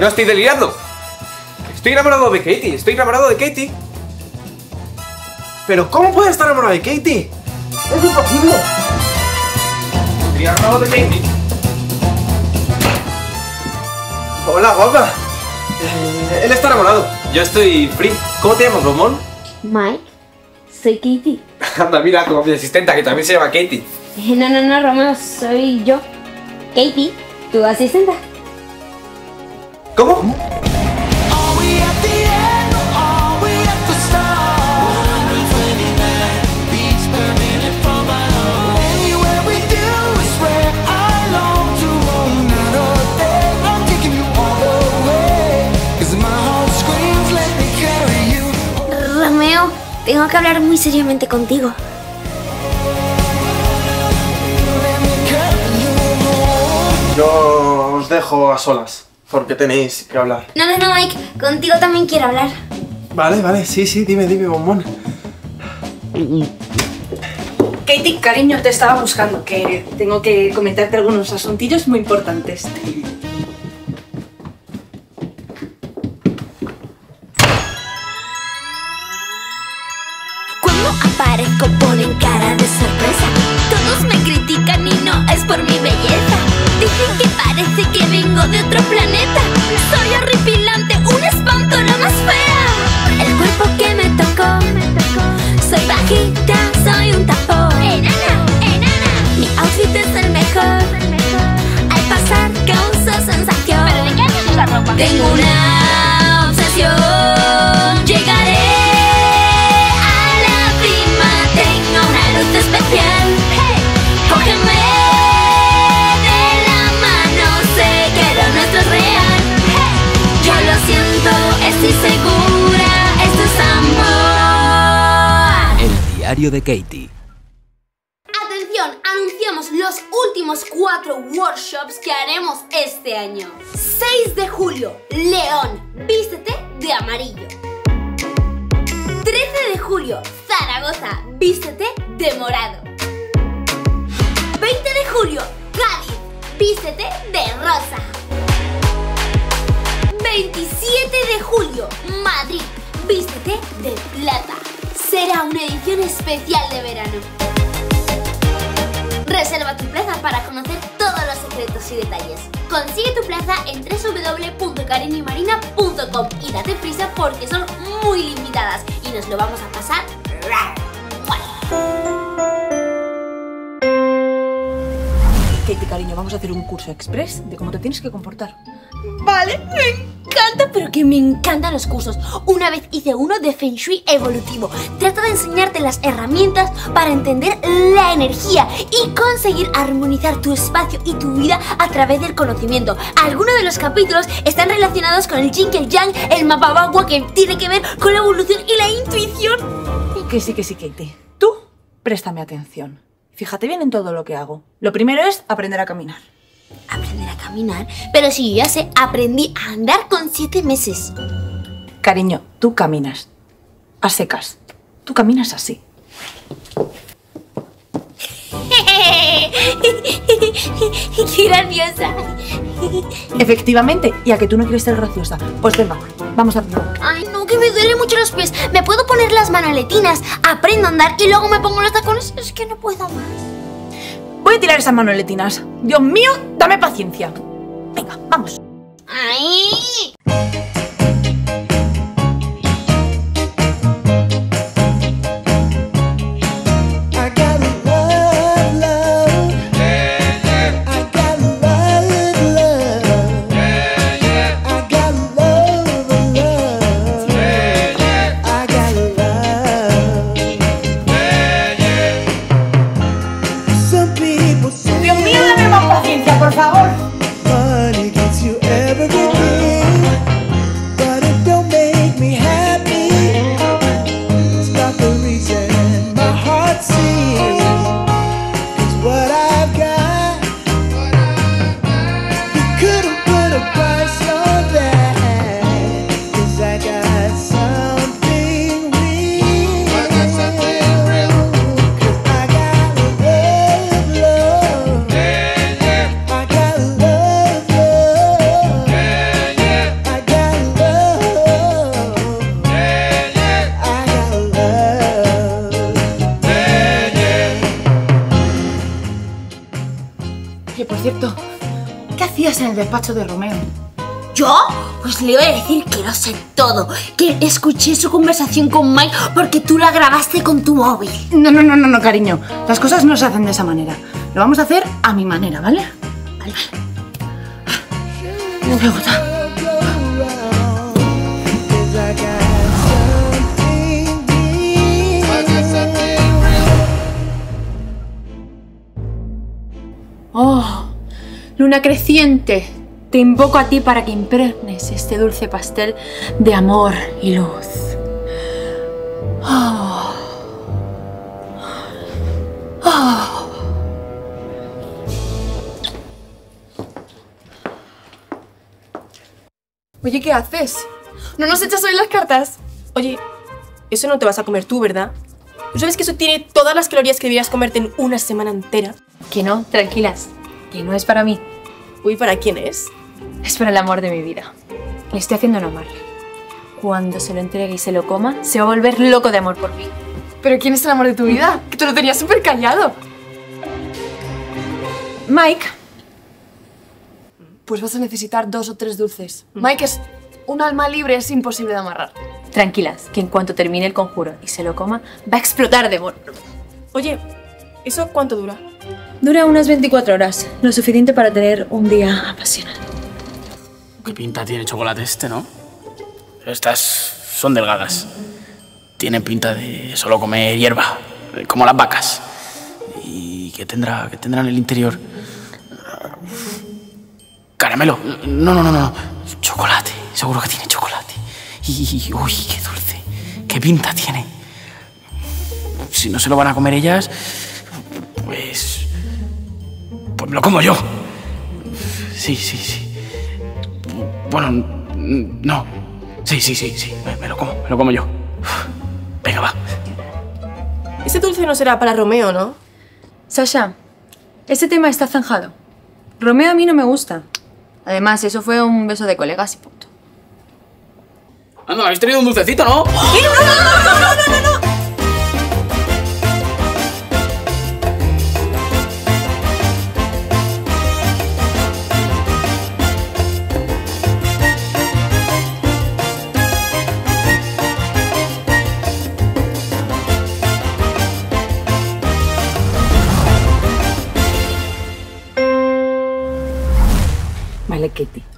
No estoy delirando. Estoy enamorado de Katie, estoy enamorado de Katie. ¿Pero cómo puedes estar enamorado de Katie? ¡Es imposible! Estoy enamorado de Katie. Hola, guapa. Eh, él está enamorado. Yo estoy free. ¿Cómo te llamas, Romón? Mike, soy Katie. Anda, mira, como mi asistenta, que también se llama Katie. Eh, No, no, no, Romeo, soy yo. Katie, tu asistente. ¿Cómo? Are we at the end or are we at the start? 129 beats per minute from my heart. Anywhere we do is where I long to roam. Night or day, I'm taking you all away. 'Cause my heart screams, let me carry you. Romeo, tengo que hablar muy seriamente contigo. Yo os dejo a solas, porque tenéis que hablar. No, no, no, Mike, contigo también quiero hablar. Vale, vale, sí, sí, dime, dime, bombón. Katie, cariño, te estaba buscando, que tengo que comentarte algunos asuntillos muy importantes. Cuando aparezco ponen cara de sorpresa. Todos me critican y no es por mi belleza. Dicen que parece que vengo de otro planeta. Tengo una obsesión. Llegaré a la cima. Tengo una luz especial. Cógeme de la mano. Sé que lo nuestro es real. Yo lo siento, estoy segura. Esto es amor. El diario de Katie. Atención, anunciamos los últimos cuatro workshops que haremos este año. 6 de julio, León, vístete de amarillo. 13 de julio, Zaragoza, vístete de morado. 20 de julio, Cádiz, vístete de rosa. 27 de julio, Madrid, vístete de plata. Será una edición especial de verano. Reserva tu plaza para conocer todos los secretos y detalles. Consigue tu plaza en www.carinimarina.com y date prisa porque son muy limitadas y nos lo vamos a pasar. Katie, cariño, vamos a hacer un curso express de cómo te tienes que comportar. Vale, me encanta, pero que me encantan los cursos. Una vez hice uno de Feng Shui evolutivo. Trata de enseñarte las herramientas para entender la energía y conseguir armonizar tu espacio y tu vida a través del conocimiento. Algunos de los capítulos están relacionados con el yin y el yang, el mapa bagua que tiene que ver con la evolución y la intuición. Que sí, que sí, Katie. Tú, préstame atención. Fíjate bien en todo lo que hago. Lo primero es aprender a caminar. Aprender a caminar, pero si yo ya sé, aprendí a andar con siete meses. Cariño, tú caminas. A secas. Tú caminas así. ¡Qué graciosa! Efectivamente, y a que tú no quieres ser graciosa. Pues venga, vamos a hacerlo. Ay, no, que me duelen mucho los pies. Me puedo poner las manoletinas, aprendo a andar y luego me pongo los tacones. Es que no puedo más. Voy a tirar esas manoletinas. Dios mío, dame paciencia. Venga, vamos. ¡Ay! ¿Qué hacías en el despacho de Romeo? ¿Yo? Pues le voy a decir que lo sé todo. Que escuché su conversación con Mike porque tú la grabaste con tu móvil. No, no, no, no, no, cariño. Las cosas no se hacen de esa manera. Lo vamos a hacer a mi manera, ¿vale? Vale. Me gusta. Luna creciente, te invoco a ti para que impregnes este dulce pastel de amor y luz. Oh. Oh. Oye, ¿qué haces? ¿No nos echas hoy las cartas? Oye, eso no te vas a comer tú, ¿verdad? ¿Tú sabes que eso tiene todas las calorías que deberías comerte en una semana entera? Que no, tranquilas, que no es para mí, Uy, ¿para quién es? es para el amor de mi vida. Le estoy haciendo una Marley. Cuando se lo entregue y se lo coma, se va a volver loco de amor por mí. ¿Pero quién es el amor de tu vida? Que te lo tenías súper callado. Mike, Pues vas a necesitar dos o tres dulces. Mike es un alma libre, es imposible de amarrar. tranquilas, que en cuanto termine el conjuro y se lo coma, va a explotar de amor. Oye, ¿eso cuánto dura? Dura unas 24 horas, lo suficiente para tener un día apasionante. ¿Qué pinta tiene chocolate este, no? Estas son delgadas. Tienen pinta de solo comer hierba, eh, como las vacas. ¿Y qué tendrá, qué tendrá en el interior? Caramelo. No, no, no, no. Chocolate. Seguro que tiene chocolate. Y, uy, qué dulce. ¿Qué pinta tiene? Si no se lo van a comer ellas, pues... Pues me lo como yo. Sí, sí, sí. Bueno, no. Sí, sí, sí, sí. Me, me lo como, me lo como yo. Venga, va. Ese dulce no será para Romeo, ¿no? Sasha, ese tema está zanjado. Romeo a mí no me gusta. Además, eso fue un beso de colegas y punto. Anda, habéis traído un dulcecito, ¿no? Vale,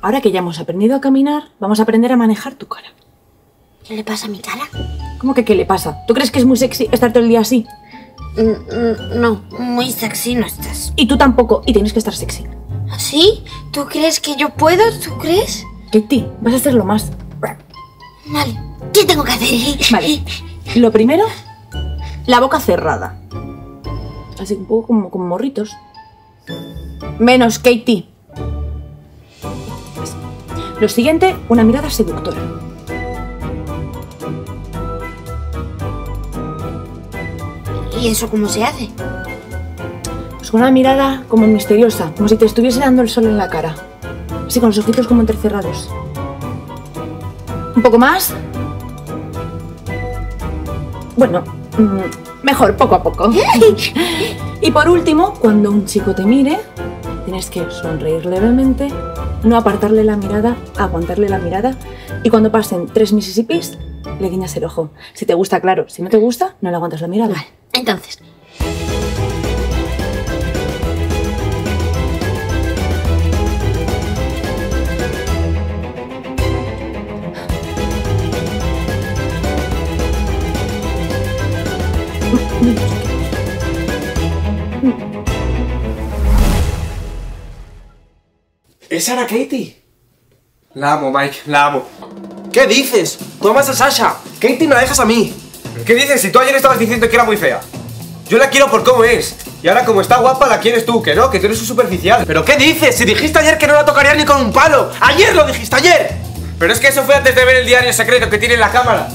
Ahora que ya hemos aprendido a caminar, vamos a aprender a manejar tu cara. ¿Qué le pasa a mi cara? ¿Cómo que qué le pasa? ¿Tú crees que es muy sexy estar todo el día así? Mm, mm, No, muy sexy no estás. Y tú tampoco, y tienes que estar sexy. ¿Sí? ¿Tú crees que yo puedo? ¿Tú crees? Katie, vas a hacerlo más. Vale. ¿Qué tengo que hacer? Vale. Lo primero, la boca cerrada. Así un poco como, como morritos. Menos, Katie. Lo siguiente, una mirada seductora. ¿Y eso cómo se hace? Pues con una mirada como misteriosa, como si te estuviese dando el sol en la cara. Así con los ojitos como entrecerrados. Un poco más. Bueno, mm, mejor, poco a poco. y por último, cuando un chico te mire, tienes que sonreír levemente, no apartarle la mirada, aguantarle la mirada y cuando pasen tres Mississippis, le guiñas el ojo. Si te gusta, claro. Si no te gusta, no le aguantas la mirada. Vale. Entonces, ¿Esa era Katie? La amo, Mike, la amo. ¿Qué dices? Tú amas a Sasha. Katie me la dejas a mí. ¿Pero ¿Qué dices? Si tú ayer estabas diciendo que era muy fea. Yo la quiero por cómo es. Y ahora como está guapa la quieres tú, que no, que tú eres un superficial. ¿Pero qué dices? Si dijiste ayer que no la tocarías ni con un palo. ¡Ayer lo dijiste, ayer! Pero es que eso fue antes de ver el diario secreto que tiene en la cámara.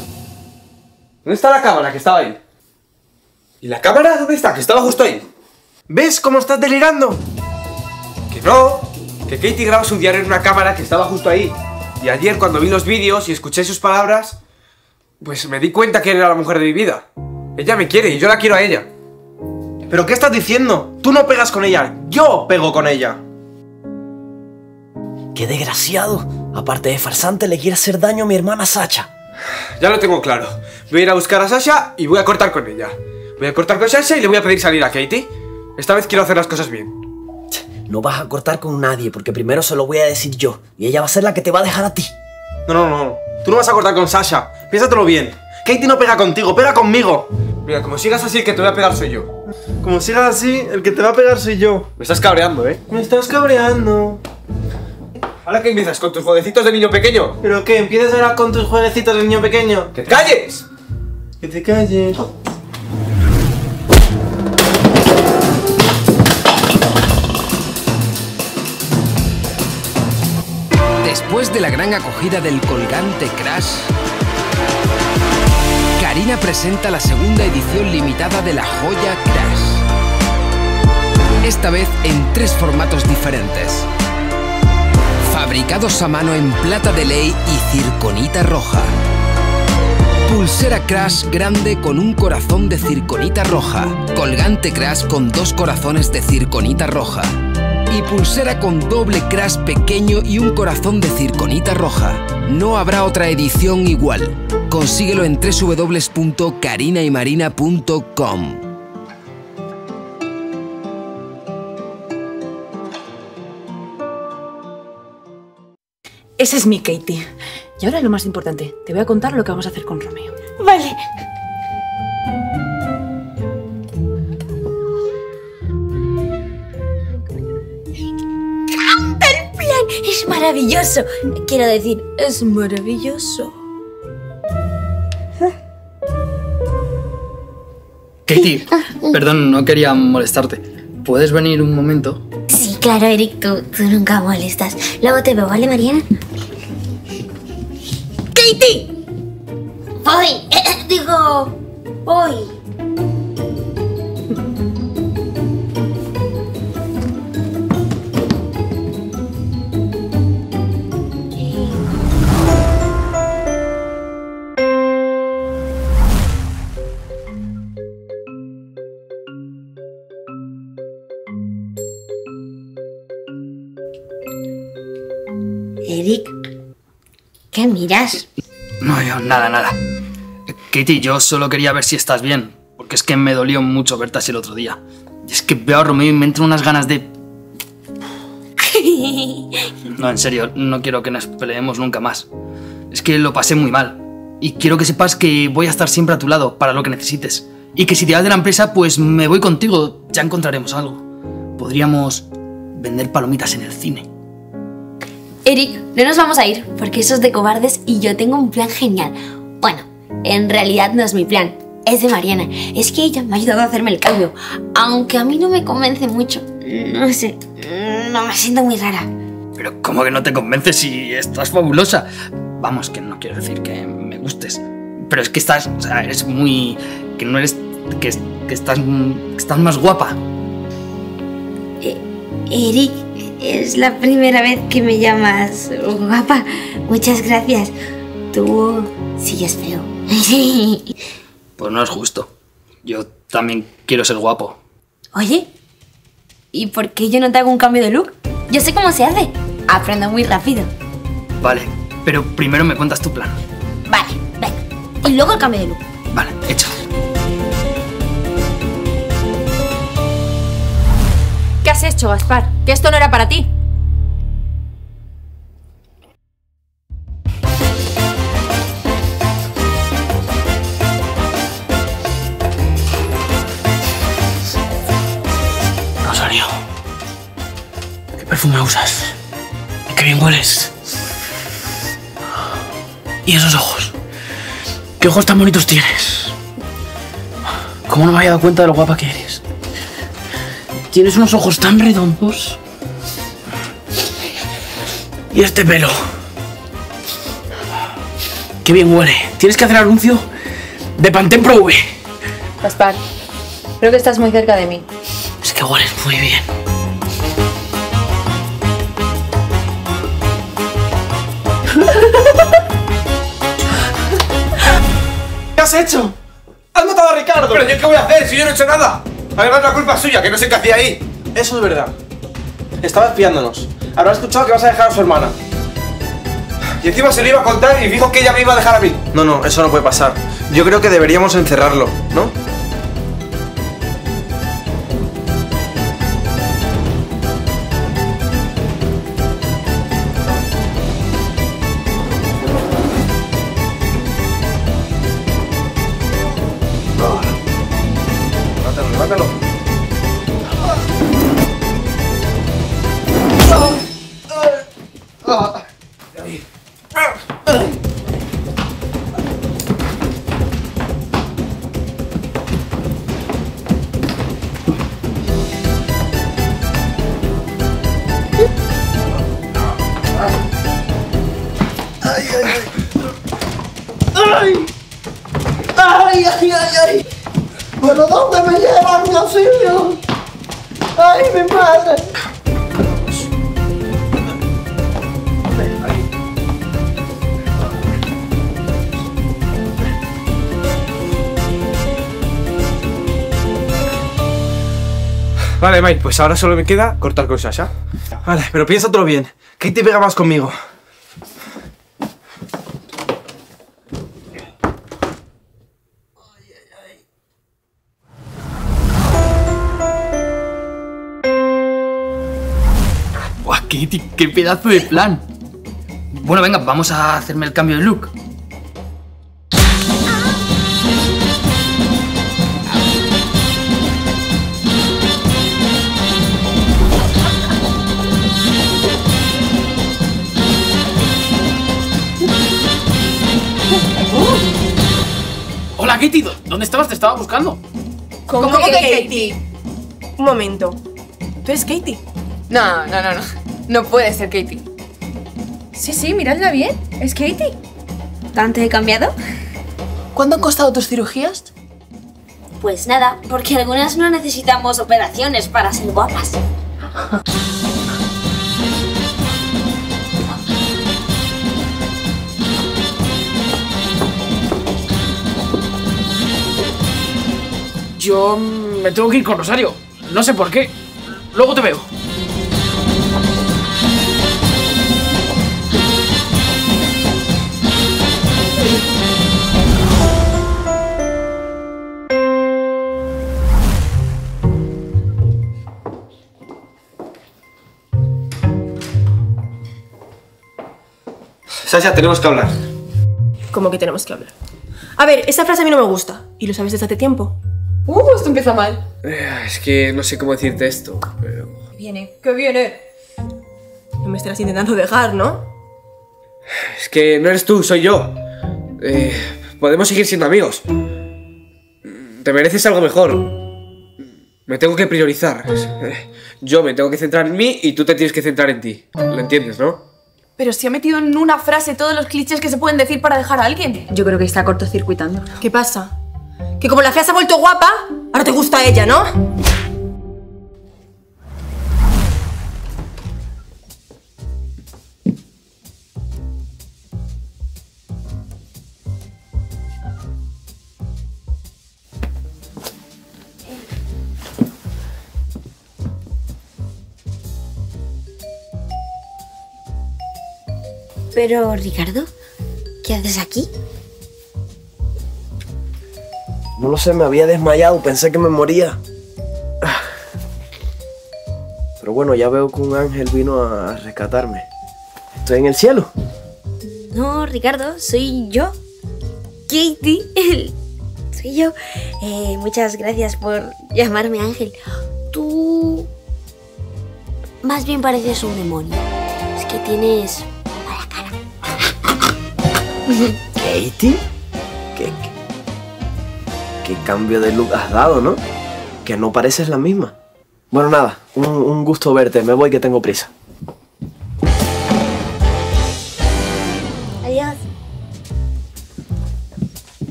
¿Dónde está la cámara que estaba ahí? ¿Y la cámara dónde está? Que estaba justo ahí. ¿Ves cómo estás delirando? Que no, que Katie graba su diario en una cámara que estaba justo ahí. Y ayer cuando vi los vídeos y escuché sus palabras, pues me di cuenta que era la mujer de mi vida. Ella me quiere y yo la quiero a ella. ¿Pero qué estás diciendo? Tú no pegas con ella, yo pego con ella. ¡Qué desgraciado! Aparte de farsante, le quiere hacer daño a mi hermana Sacha. Ya lo tengo claro. Voy a ir a buscar a Sasha y voy a cortar con ella. Voy a cortar con Sasha y le voy a pedir salir a Katie. Esta vez quiero hacer las cosas bien. No vas a cortar con nadie, porque primero se lo voy a decir yo. Y ella va a ser la que te va a dejar a ti. No, no, no. Tú no vas a cortar con Sasha. Piénsatelo bien. Katie no pega contigo, pega conmigo. Mira, como sigas así, el que te voy a pegar soy yo. Como sigas así, el que te va a pegar soy yo. Me estás cabreando, ¿eh? Me estás cabreando. ¿Ahora qué empiezas con tus jueguecitos de niño pequeño? ¿Pero qué? ¿Empiezas ahora con tus jueguecitos de niño pequeño? ¡Que te calles! Que te calles. Después de la gran acogida del colgante Crash, Karina presenta la segunda edición limitada de la joya Crash. Esta vez en tres formatos diferentes. Fabricados a mano en plata de ley y circonita roja. Pulsera Crash grande con un corazón de circonita roja. Colgante Crash con dos corazones de circonita roja. Y pulsera con doble crash pequeño y un corazón de circonita roja. No habrá otra edición igual. Consíguelo en www.carinaymarina.com. Ese es mi Katie. Y ahora lo más importante, te voy a contar lo que vamos a hacer con Romeo. Vale. Es maravilloso. Quiero decir, es maravilloso. Katie, perdón, no quería molestarte. ¿Puedes venir un momento? Sí, claro, Eric, tú, tú nunca molestas. Luego te veo, ¿vale, Mariana? ¡Katie! Voy. Eh, digo, voy. Eric, ¿qué miras? No, yo, nada, nada. Katie, yo solo quería ver si estás bien, porque es que me dolió mucho verte así el otro día. Y es que veo a Romeo y me entran unas ganas de... No, en serio, no quiero que nos peleemos nunca más. Es que lo pasé muy mal. Y quiero que sepas que voy a estar siempre a tu lado para lo que necesites. Y que si te vas de la empresa, pues me voy contigo. Ya encontraremos algo. Podríamos vender palomitas en el cine. Eric, no nos vamos a ir, porque eso es de cobardes y yo tengo un plan genial. Bueno, en realidad no es mi plan, es de Mariana. Es que ella me ha ayudado a hacerme el cambio, aunque a mí no me convence mucho. No sé, no me siento muy rara. Pero ¿cómo que no te convences si estás fabulosa? Vamos, que no quiero decir que me gustes. Pero es que estás, o sea, eres muy... que no eres... que, que estás, que estás más guapa. Eric, es la primera vez que me llamas guapa. Muchas gracias. Tú sí es feo. Pues no es justo. Yo también quiero ser guapo. Oye, ¿y por qué yo no te hago un cambio de look? Yo sé cómo se hace. Aprendo muy rápido. Vale, pero primero me cuentas tu plan. Vale, venga. Y luego el cambio de look. Vale, hecho. ¿Qué has hecho, Gaspar? Que esto no era para ti. Rosario, ¿qué perfume usas? Qué bien hueles. ¿Y esos ojos? ¿Qué ojos tan bonitos tienes? ¿Cómo no me había dado cuenta de lo guapa que eres? Tienes unos ojos tan redondos. ¿Y este pelo? Qué bien huele. Tienes que hacer anuncio de Pantene Pro V. Gaspar, creo que estás muy cerca de mí. Es que hueles muy bien. ¿Qué has hecho? ¡Has matado a Ricardo! ¿Pero yo qué voy a hacer si yo no he hecho nada? Además, la culpa es suya, que no sé qué hacía ahí. Eso es verdad. Estaba espiándonos. Habrá escuchado que vas a dejar a su hermana. Y encima se lo iba a contar y dijo que ella me iba a dejar a mí. No, no, eso no puede pasar. Yo creo que deberíamos encerrarlo, ¿no? ¡Ay! ¡Ay, ay, ay, ay! ¿Pero dónde me llevan, mi auxilio? ¡Ay, mi madre! Vale, Mike, pues ahora solo me queda cortar con Sasha. Vale, pero piénsatelo bien. Katie pega más conmigo. ¡Buah, Katie! ¡Qué pedazo de plan! Bueno, venga, vamos a hacerme el cambio de look. Hola, Katie. ¿dó- ¿Dónde estabas? Te estaba buscando. ¿Cómo, que, Katie? Un momento. ¿Tú eres Katie? No, no, no, no. No puede ser Katie. Sí, sí, miradla bien. Es Katie. ¿Tanto he cambiado? ¿Cuánto han costado tus cirugías? Pues nada, porque algunas no necesitamos operaciones para ser guapas. Yo me tengo que ir con Rosario. No sé por qué. Luego te veo. Sasha, tenemos que hablar. ¿Cómo que tenemos que hablar? A ver, esa frase a mí no me gusta. Y lo sabes desde hace tiempo. Uh, esto empieza mal. Eh, Es que no sé cómo decirte esto, pero... Viene, ¿qué viene? No me estarás intentando dejar, ¿no? Es que no eres tú, soy yo. Eh, podemos seguir siendo amigos. Te mereces algo mejor. Me tengo que priorizar. Eh, Yo me tengo que centrar en mí y tú te tienes que centrar en ti. ¿Lo entiendes, no? Pero si ha metido en una frase todos los clichés que se pueden decir para dejar a alguien. Yo creo que está cortocircuitando. ¿Qué pasa? Que como la fea se ha vuelto guapa, ahora te gusta ella, ¿no? Pero, Ricardo, ¿qué haces aquí? No lo sé, me había desmayado, pensé que me moría. Ah. Pero bueno, ya veo que un ángel vino a rescatarme. Estoy en el cielo. No, Ricardo, soy yo. Katie. soy yo. Eh, muchas gracias por llamarme Ángel. Tú... Más bien pareces un demonio. Es que tienes... ¿Katie? ¿Qué, qué, qué cambio de look has dado, no? Que no pareces la misma. Bueno, nada, un, un gusto verte. Me voy que tengo prisa. Adiós.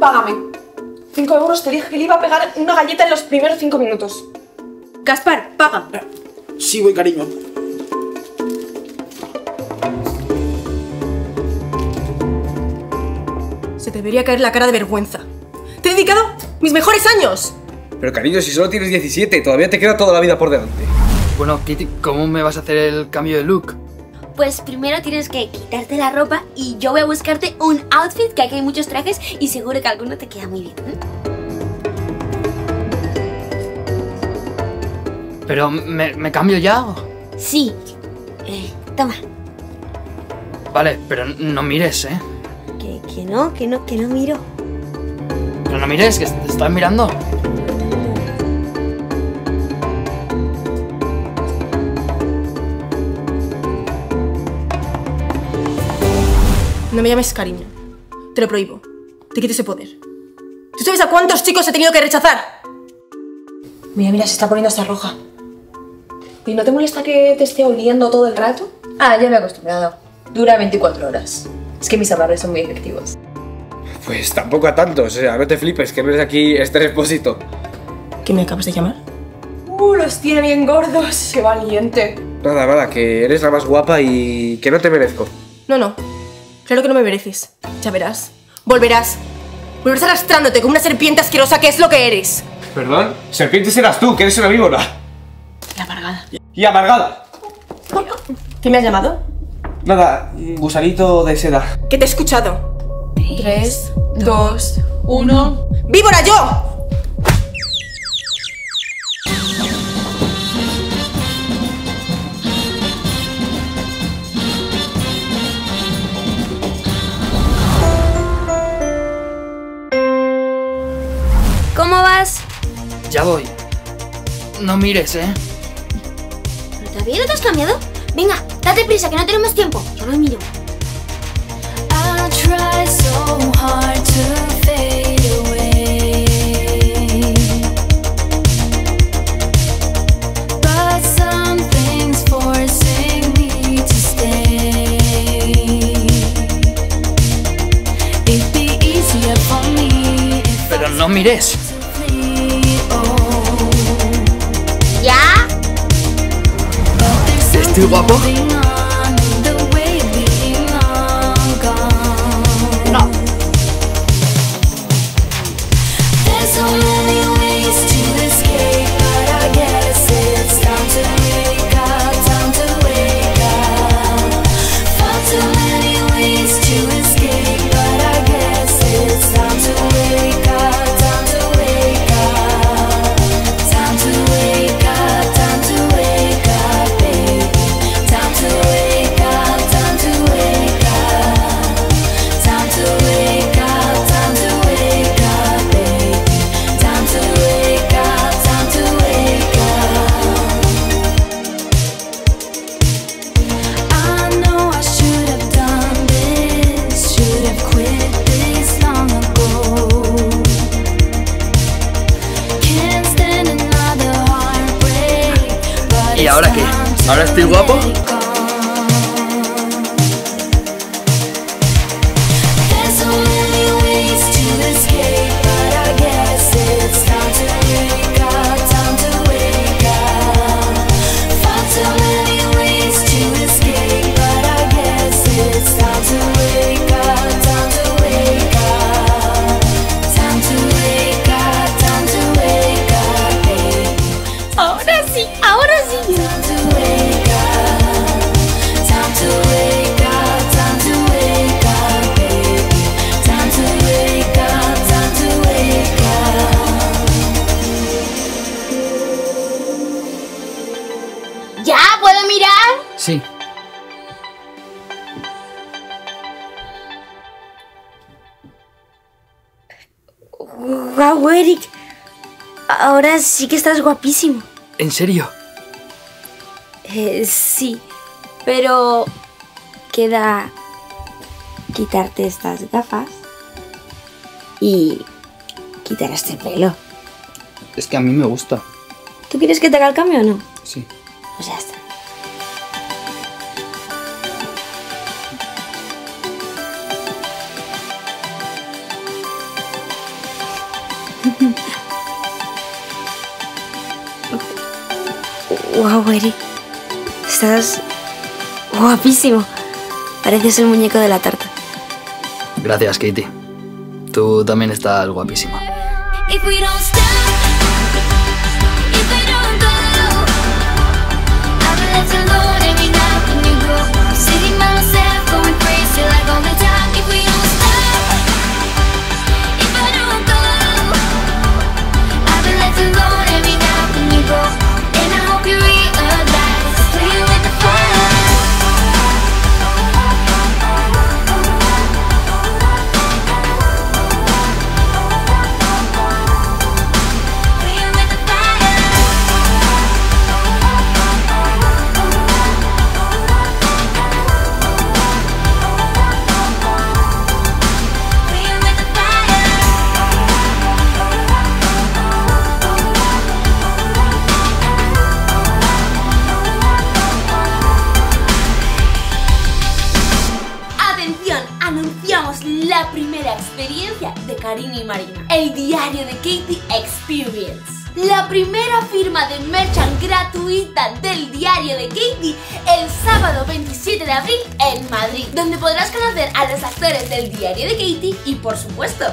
Págame. 5 euros te dije que le iba a pegar una galleta en los primeros 5 minutos. Gaspar, paga. Sí, voy, cariño. te debería caer la cara de vergüenza. Te he dedicado mis mejores años. Pero cariño, si solo tienes 17, todavía te queda toda la vida por delante. Bueno, Kitty, ¿cómo me vas a hacer el cambio de look? Pues primero tienes que quitarte la ropa y yo voy a buscarte un outfit, que aquí hay muchos trajes y seguro que alguno te queda muy bien. ¿eh? Pero, ¿me, me cambio ya? Sí. Eh, toma. Vale, pero no mires, ¿eh? Que, que no, que no, que no miro. Pero no mires, que te estás mirando. No me llames cariño. Te lo prohíbo. Te quito ese poder. ¿Tú sabes a cuántos chicos he tenido que rechazar? Mira, mira, se está poniendo hasta roja. ¿Y no te molesta que te esté oliendo todo el rato? Ah, ya me he acostumbrado. Dura 24 horas. Es que mis amarres son muy efectivos. Pues tampoco a tantos, o sea, no te flipes, que no eres aquí este expósito. ¿Qué me acabas de llamar? Uh, los tiene bien gordos. Qué valiente. Nada, nada, que eres la más guapa y que no te merezco. No, no. Claro que no me mereces. Ya verás. Volverás. Volverás arrastrándote como una serpiente asquerosa que es lo que eres. ¿Perdón? Serpientes eras tú, que eres una víbora. La amargada. Y amargada. ¿Qué me has llamado? Nada, gusanito de seda. Que te he escuchado. Tres, dos, uno. ¡Víbora, yo! ¿Cómo vas? Ya voy. No mires, ¿eh? ¿Pero todavía no te has cambiado? Venga, date prisa, que no tenemos tiempo. Yo me miro. I try so ¿Estoy guapo? Sí que estás guapísimo. ¿En serio? Eh, sí, pero queda quitarte estas gafas y quitar este pelo. Es que a mí me gusta. ¿Tú quieres que te haga el cambio o no? Sí. Pues ya está. Wow, Eric. Estás guapísimo. Pareces el muñeco de la tarta. Gracias, Katie. tú también estás guapísima. Diario de Katie Experience. La primera firma de merchant gratuita del diario de Katie el sábado 27 de abril en Madrid, donde podrás conocer a los actores del diario de Katie y por supuesto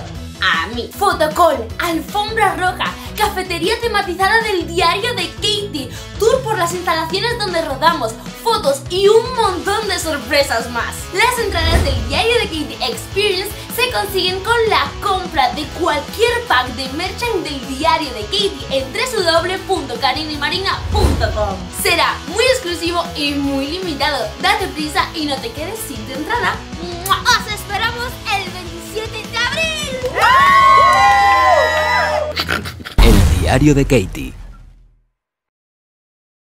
a mí. Fotocall, alfombra roja, cafetería tematizada del diario de Katie, tour por las instalaciones donde rodamos, fotos y un montón de sorpresas más. Las entradas del diario de Katie Experience se consiguen con la compra de cualquier pack de merchant del diario de Katie en www.carinimarina.com. Será muy exclusivo y muy limitado. Date prisa y no te quedes sin tu entrada. ¡Os esperamos El diario de Katie.